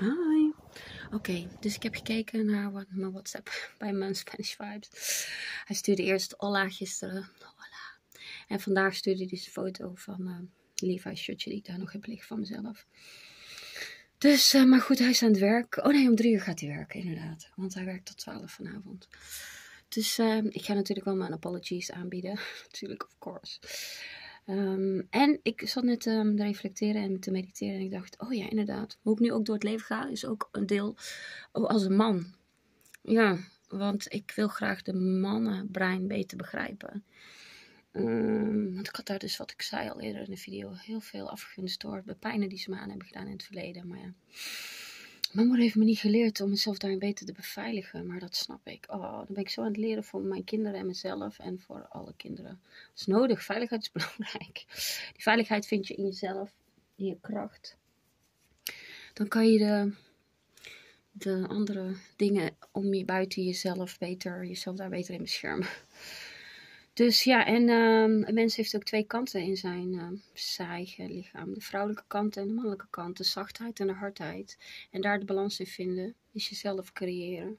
Hi. Oké, dus ik heb gekeken naar wat, mijn WhatsApp bij mijn Spanish Vibes. Hij stuurde eerst Hola gisteren. Hola. En vandaag stuurde hij dus een foto van uh, Levi's shirtje die ik daar nog heb liggen van mezelf. Dus, uh, maar goed, hij is aan het werk. Oh nee, om drie uur gaat hij werken, inderdaad. Want hij werkt tot twaalf vanavond. Dus uh, ik ga natuurlijk wel mijn apologies aanbieden. natuurlijk, of course. Um, en ik zat net um, te reflecteren en te mediteren. En ik dacht, oh ja, inderdaad. Hoe ik nu ook door het leven ga, is ook een deel als een man. Ja, want ik wil graag de mannenbrein beter begrijpen. Um, want ik had daar dus, wat ik zei al eerder in de video, heel veel afgegunst door de pijnen die ze me aan hebben gedaan in het verleden. Maar ja, mijn moeder heeft me niet geleerd om mezelf daarin beter te beveiligen. Maar dat snap ik. Oh, dan ben ik zo aan het leren voor mijn kinderen en mezelf en voor alle kinderen. Dat is nodig. Veiligheid is belangrijk. Die veiligheid vind je in jezelf, in je kracht. Dan kan je de, de andere dingen om je buiten jezelf beter, jezelf daar beter in beschermen. Dus ja, en uh, een mens heeft ook twee kanten in zijn uh, lichaam. De vrouwelijke kant en de mannelijke kant. De zachtheid en de hardheid. En daar de balans in vinden is jezelf creëren.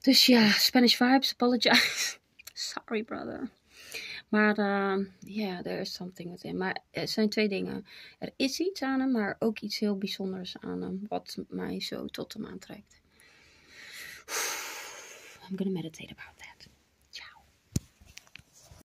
Dus ja, Spanish vibes, apologize. Sorry brother. Maar ja, uh, yeah, there is something within. Maar er zijn twee dingen. Er is iets aan hem, maar ook iets heel bijzonders aan hem. Wat mij zo tot hem aantrekt. I'm gonna meditate about that.